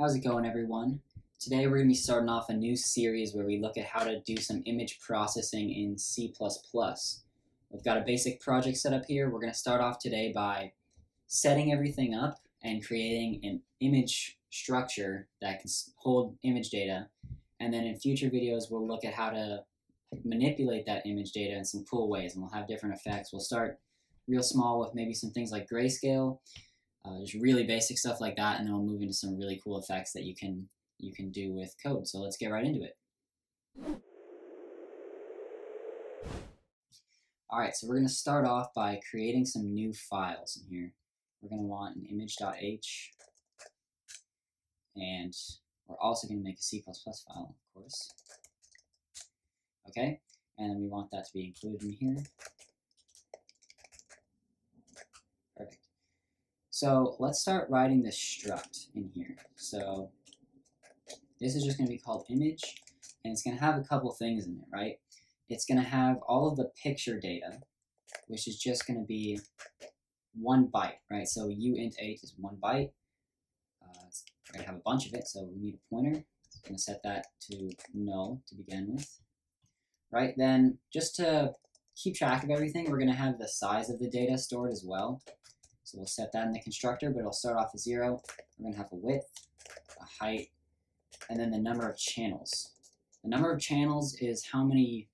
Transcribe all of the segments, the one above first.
How's it going, everyone? Today we're going to be starting off a new series where we look at how to do some image processing in C++. We've got a basic project set up here. We're going to start off today by setting everything up and creating an image structure that can hold image data. And then in future videos, we'll look at how to manipulate that image data in some cool ways, and we'll have different effects. We'll start real small with maybe some things like grayscale, uh, just really basic stuff like that, and then we'll move into some really cool effects that you can you can do with code. So let's get right into it. All right, so we're going to start off by creating some new files in here. We're going to want an image.h, and we're also going to make a C++ file, of course. Okay, and we want that to be included in here. So let's start writing this struct in here. So this is just going to be called image, and it's going to have a couple things in it, right? It's going to have all of the picture data, which is just going to be one byte, right? So uint8 is one byte. Uh, we're going to have a bunch of it, so we need a pointer. I'm going to set that to null to begin with. Right, then just to keep track of everything, we're going to have the size of the data stored as well. So we'll set that in the constructor, but it'll start off as zero. We're going to have a width, a height, and then the number of channels. The number of channels is how many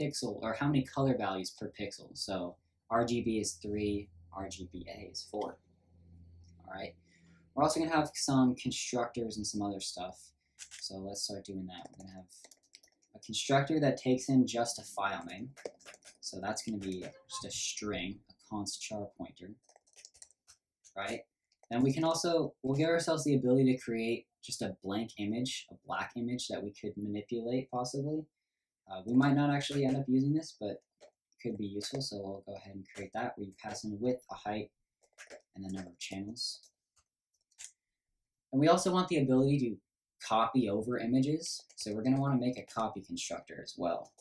pixel or how many color values per pixel. So RGB is 3, RGBA is 4. All right. We're also going to have some constructors and some other stuff. So let's start doing that. We're going to have a constructor that takes in just a file name. So that's going to be just a string, a const char pointer right? And we can also, we'll give ourselves the ability to create just a blank image, a black image that we could manipulate possibly. Uh, we might not actually end up using this, but it could be useful, so we'll go ahead and create that you pass in width, a height, and the number of channels. And we also want the ability to copy over images, so we're going to want to make a copy constructor as well.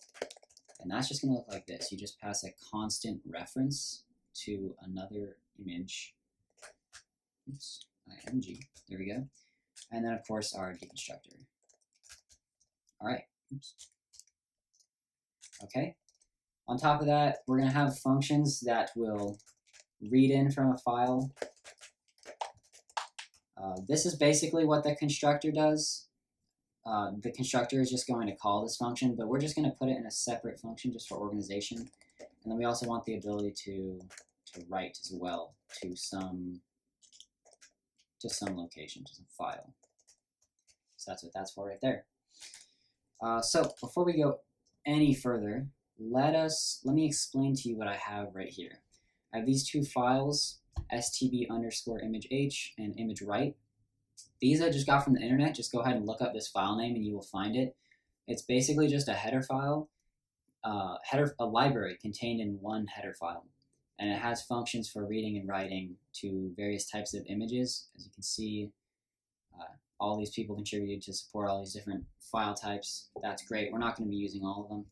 And that's just going to look like this. You just pass a constant reference to another image oops, img, there we go. And then of course our deconstructor. All right, oops. Okay, on top of that, we're gonna have functions that will read in from a file. Uh, this is basically what the constructor does. Uh, the constructor is just going to call this function, but we're just going to put it in a separate function just for organization. And then we also want the ability to, to write as well to some to some location, to some file. So that's what that's for right there. Uh, so before we go any further, let us let me explain to you what I have right here. I have these two files, stb underscore image h and image write. These I just got from the internet. Just go ahead and look up this file name and you will find it. It's basically just a header file, uh, header a library contained in one header file and it has functions for reading and writing to various types of images. As you can see, uh, all these people contributed to support all these different file types. That's great. We're not going to be using all of them.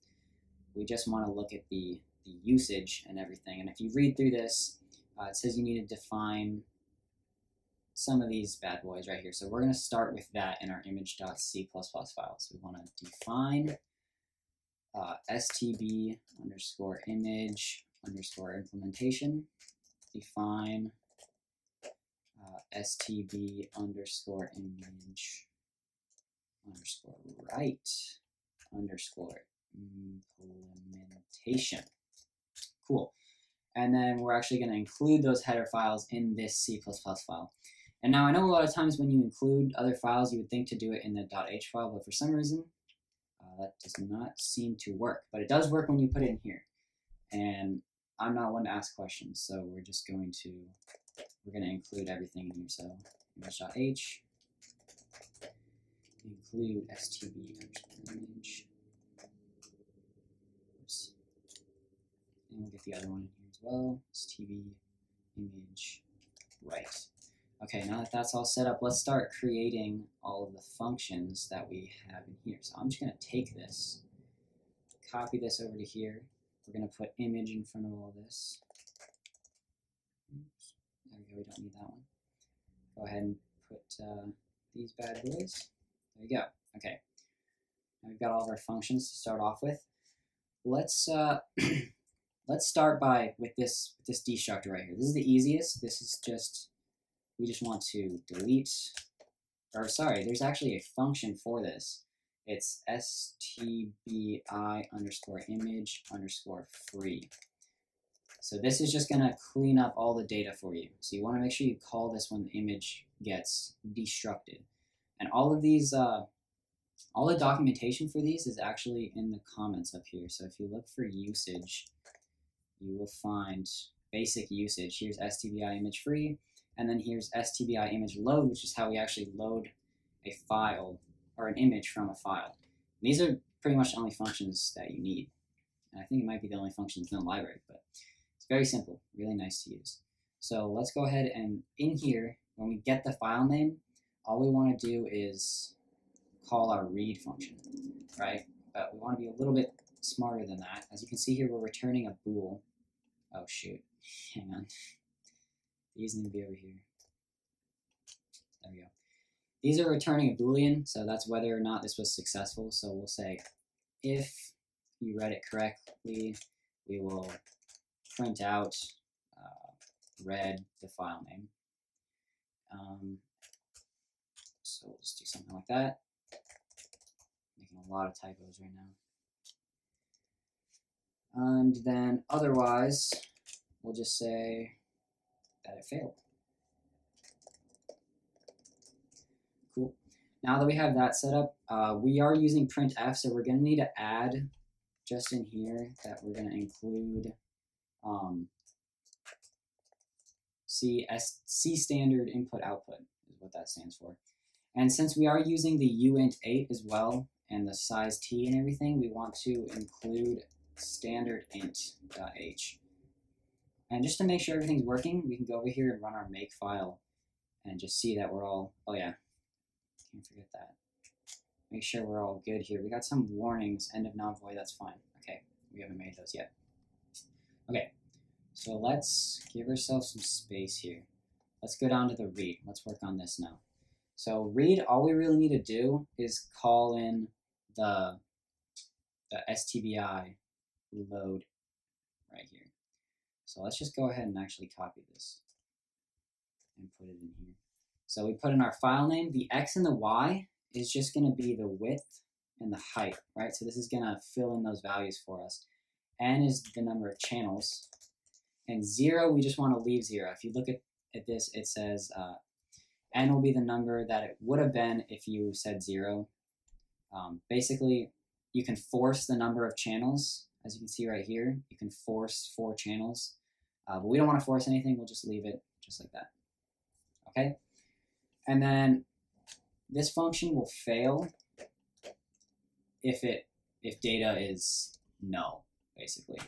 We just want to look at the, the usage and everything. And if you read through this, uh, it says you need to define some of these bad boys right here. So we're going to start with that in our image.c++ file. So we want to define uh, stb underscore image underscore implementation, define uh, stb underscore image underscore write underscore implementation. Cool. And then we're actually going to include those header files in this C++ file. And now I know a lot of times when you include other files, you would think to do it in the .h file, but for some reason, uh, that does not seem to work. But it does work when you put it in here. And I'm not one to ask questions, so we're just going to, we're going to include everything in here. So image.h, include stb image. Oops. And we'll get the other one in here as well, stb image write. Okay, now that that's all set up, let's start creating all of the functions that we have in here. So I'm just going to take this, copy this over to here, we're going to put image in front of all this. Oops. There we go, we don't need that one. Go ahead and put uh, these bad boys. There you go. Okay. Now we've got all of our functions to start off with. Let's uh, let's start by with this with this destructor right here. This is the easiest. This is just we just want to delete or sorry, there's actually a function for this. It's stbi underscore image underscore free. So this is just going to clean up all the data for you. So you want to make sure you call this when the image gets destructed. And all of these, uh, all the documentation for these is actually in the comments up here. So if you look for usage, you will find basic usage. Here's stbi image free, and then here's stbi image load, which is how we actually load a file or an image from a file. And these are pretty much the only functions that you need. And I think it might be the only functions in the library, but it's very simple, really nice to use. So let's go ahead and in here, when we get the file name, all we want to do is call our read function, right? But we want to be a little bit smarter than that. As you can see here, we're returning a bool. Oh shoot, hang on. These need to be over here. There we go. These are returning a boolean, so that's whether or not this was successful. So we'll say if you read it correctly, we will print out uh, read the file name. Um, so we'll just do something like that. Making a lot of typos right now. And then otherwise, we'll just say that it failed. Cool. Now that we have that set up, uh, we are using printf, so we're going to need to add just in here that we're going to include um, C, S, C standard input output is what that stands for. And since we are using the uint8 as well, and the size t and everything, we want to include standard int.h. And just to make sure everything's working, we can go over here and run our make file and just see that we're all, oh yeah, can't forget that. Make sure we're all good here. We got some warnings, end of non-void, that's fine. Okay, we haven't made those yet. Okay, so let's give ourselves some space here. Let's go down to the read. Let's work on this now. So read, all we really need to do is call in the, the STBI load right here. So let's just go ahead and actually copy this and put it in here. So we put in our file name. The X and the Y is just going to be the width and the height, right? So this is going to fill in those values for us. N is the number of channels. And zero, we just want to leave zero. If you look at, at this, it says uh, N will be the number that it would have been if you said zero. Um, basically, you can force the number of channels. As you can see right here, you can force four channels. Uh, but we don't want to force anything. We'll just leave it just like that. Okay? And then this function will fail if it if data is null, basically.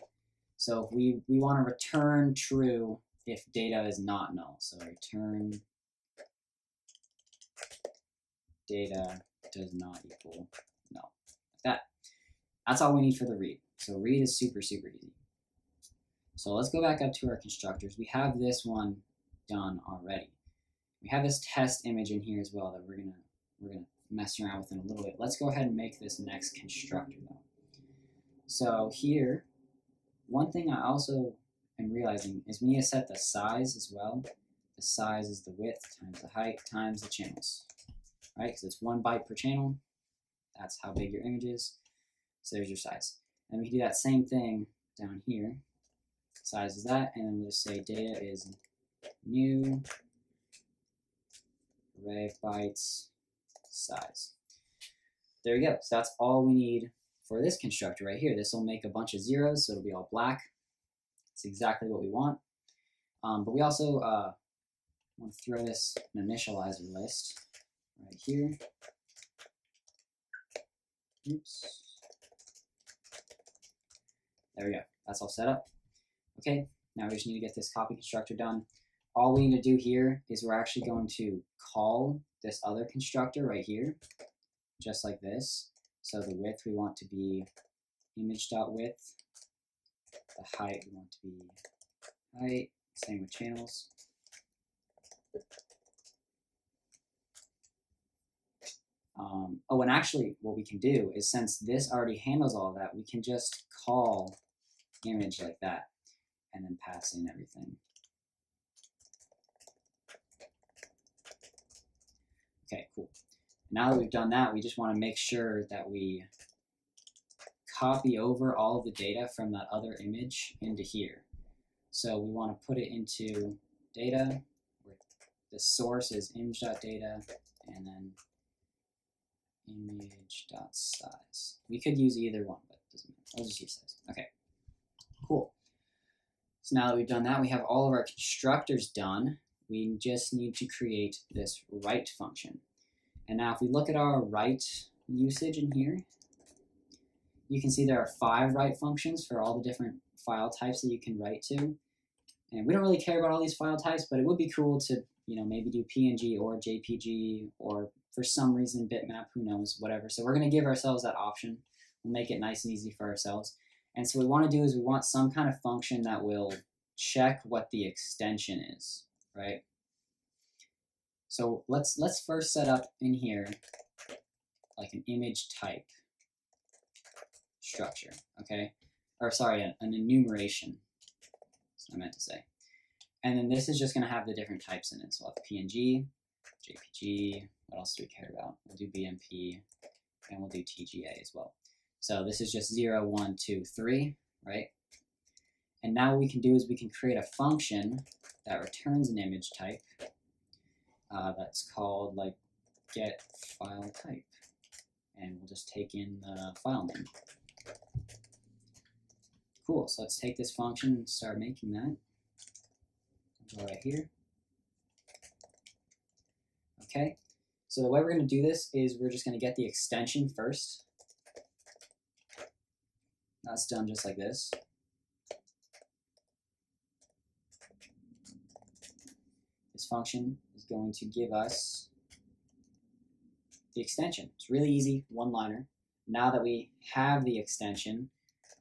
So we, we want to return true if data is not null. So return data does not equal null. Like that. That's all we need for the read. So read is super, super easy. So let's go back up to our constructors. We have this one done already. We have this test image in here as well that we're gonna we're gonna mess around with in a little bit. Let's go ahead and make this next constructor though. So here, one thing I also am realizing is we need to set the size as well. The size is the width times the height times the channels, right? Because it's one byte per channel. That's how big your image is. So there's your size. And we can do that same thing down here. Size is that, and then we'll just say data is new array bytes size. There you go. So that's all we need for this constructor right here. This will make a bunch of zeros, so it'll be all black. It's exactly what we want. Um, but we also uh, want to throw this an initializer list right here. Oops. There we go. That's all set up. Okay, now we just need to get this copy constructor done. All we need to do here is we're actually going to call this other constructor right here, just like this. So the width we want to be image.width. The height we want to be height. Same with channels. Um, oh, and actually, what we can do is since this already handles all that, we can just call image like that and then pass in everything. Okay, cool. Now that we've done that, we just want to make sure that we copy over all of the data from that other image into here. So we want to put it into data, the source is image.data, and then image.size. We could use either one, but it doesn't matter. I'll just use size. Okay, cool. So now that we've done that, we have all of our constructors done. We just need to create this write function. And now if we look at our write usage in here, you can see there are five write functions for all the different file types that you can write to. And we don't really care about all these file types, but it would be cool to, you know, maybe do PNG or JPG or for some reason bitmap, who knows, whatever. So we're going to give ourselves that option. We'll make it nice and easy for ourselves. And so what we want to do is we want some kind of function that will check what the extension is, right? So let's let's first set up in here like an image type structure, okay? Or sorry, an, an enumeration. That's what I meant to say. And then this is just going to have the different types in it. So we'll have PNG, JPG, what else do we care about? We'll do BMP, and we'll do TGA as well. So this is just 0, 1, 2, 3, right? And now what we can do is we can create a function that returns an image type uh, that's called like get file type. And we'll just take in the file name. Cool, so let's take this function and start making that. Go right here. Okay, so the way we're going to do this is we're just going to get the extension first. That's done just like this. Function is going to give us the extension. It's really easy, one-liner. Now that we have the extension,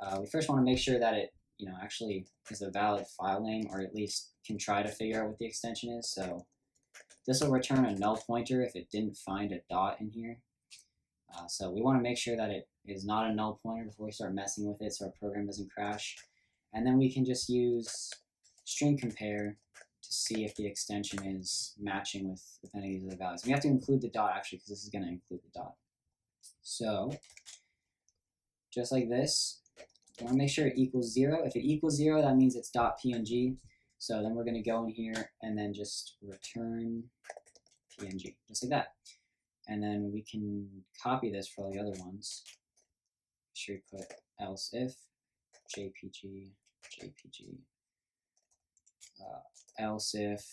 uh, we first want to make sure that it you know, actually is a valid file name, or at least can try to figure out what the extension is. So this will return a null pointer if it didn't find a dot in here. Uh, so we want to make sure that it is not a null pointer before we start messing with it so our program doesn't crash. And then we can just use string compare to see if the extension is matching with, with any of other values. We have to include the dot actually because this is going to include the dot. So just like this, I want to make sure it equals zero. If it equals zero, that means it's dot .png. So then we're going to go in here and then just return PNG, just like that. And then we can copy this for all the other ones. Should we put else if JPG, JPG, uh, else if,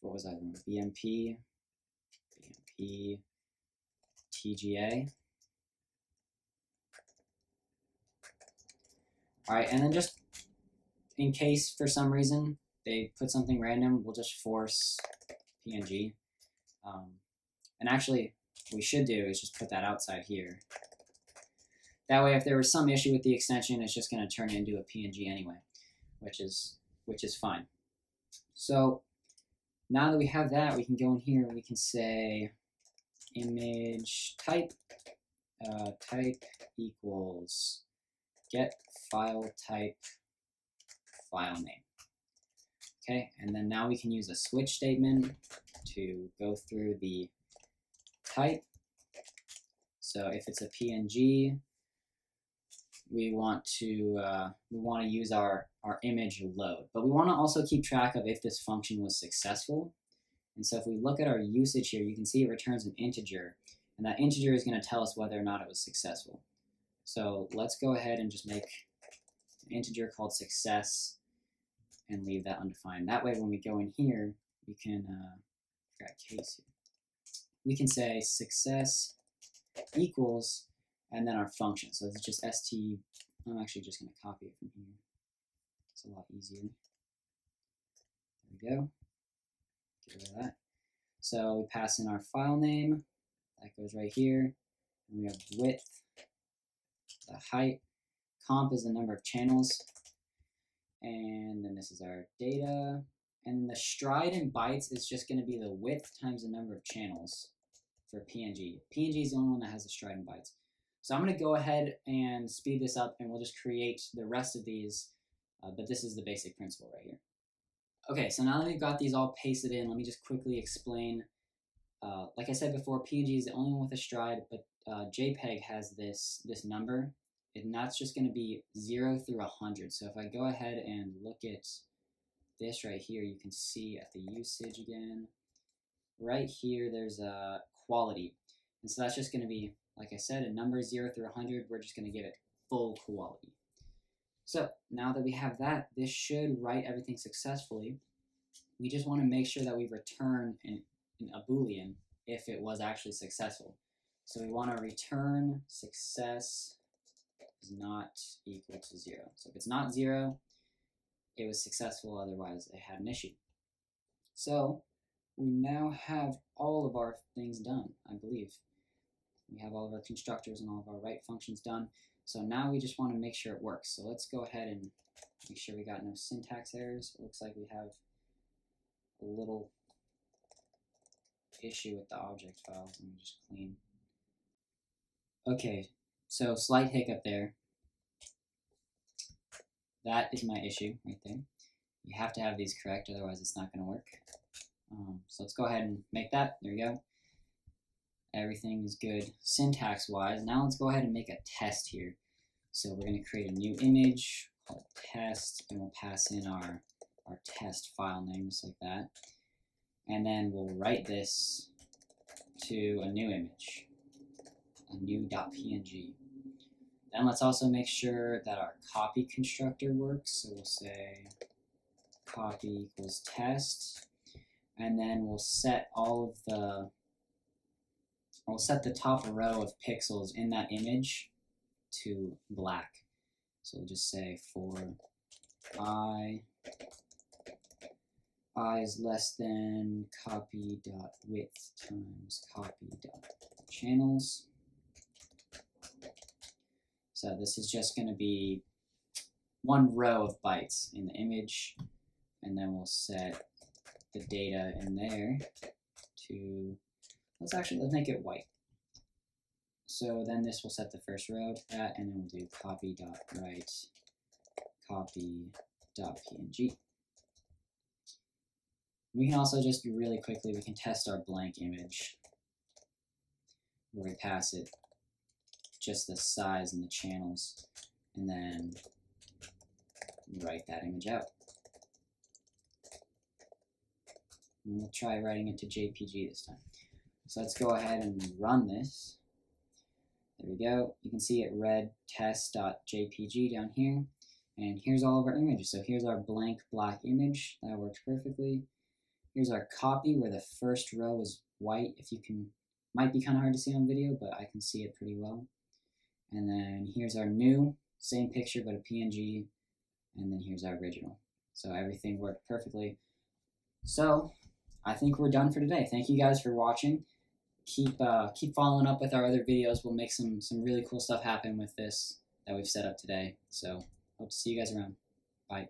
what was that? BMP, BMP, TGA. All right, and then just in case for some reason they put something random, we'll just force PNG. Um, and actually, we should do is just put that outside here. That way, if there was some issue with the extension, it's just going to turn into a PNG anyway, which is which is fine. So now that we have that, we can go in here and we can say image type uh, type equals get file type file name. Okay, and then now we can use a switch statement to go through the type. So if it's a PNG, we want to uh, we want to use our our image load, but we want to also keep track of if this function was successful. And so if we look at our usage here, you can see it returns an integer, and that integer is going to tell us whether or not it was successful. So let's go ahead and just make an integer called success and leave that undefined. That way when we go in here, we can, uh. We can say success equals and then our function. So it's just st, I'm actually just going to copy it from here. It's a lot easier. There we go. Get rid of that. So we pass in our file name. That goes right here. And we have width the height. Comp is the number of channels. And then this is our data. And the stride in bytes is just going to be the width times the number of channels for PNG. PNG is the only one that has the stride in bytes. So I'm going to go ahead and speed this up and we'll just create the rest of these, uh, but this is the basic principle right here. Okay, so now that we've got these all pasted in, let me just quickly explain. Uh, like I said before, PNG is the only one with a stride, but uh, JPEG has this, this number, and that's just going to be 0 through 100. So if I go ahead and look at this right here, you can see at the usage again. Right here, there's a quality. And so that's just going to be like I said, a number 0 through 100, we're just going to give it full quality. So now that we have that, this should write everything successfully. We just want to make sure that we return an, an, a boolean if it was actually successful. So we want to return success is not equal to 0. So if it's not 0, it was successful, otherwise it had an issue. So we now have all of our things done, I believe. We have all of our constructors and all of our write functions done. So now we just want to make sure it works. So let's go ahead and make sure we got no syntax errors. It looks like we have a little issue with the object file. Let me just clean. Okay, so slight hiccup there. That is my issue right there. You have to have these correct, otherwise it's not going to work. Um, so let's go ahead and make that. There we go. Everything is good syntax wise. Now let's go ahead and make a test here. So we're going to create a new image called test and we'll pass in our, our test file name just like that. And then we'll write this to a new image, a new .png. Then let's also make sure that our copy constructor works. So we'll say copy equals test, and then we'll set all of the I'll set the top row of pixels in that image to black. So we'll just say for i i is less than copy dot width times copy dot channels. So this is just going to be one row of bytes in the image, and then we'll set the data in there to Let's actually, let's make it white. So then this will set the first row at, and then we'll do copy dot write copy dot png. We can also just really quickly, we can test our blank image where we pass it just the size and the channels, and then write that image out. And we'll try writing it to JPG this time. So let's go ahead and run this. There we go. You can see it read test.jpg down here. And here's all of our images. So here's our blank black image. That works perfectly. Here's our copy where the first row is white. If you can, might be kind of hard to see on video, but I can see it pretty well. And then here's our new, same picture but a PNG. And then here's our original. So everything worked perfectly. So I think we're done for today. Thank you guys for watching keep uh, keep following up with our other videos. We'll make some some really cool stuff happen with this that we've set up today. So hope to see you guys around. Bye.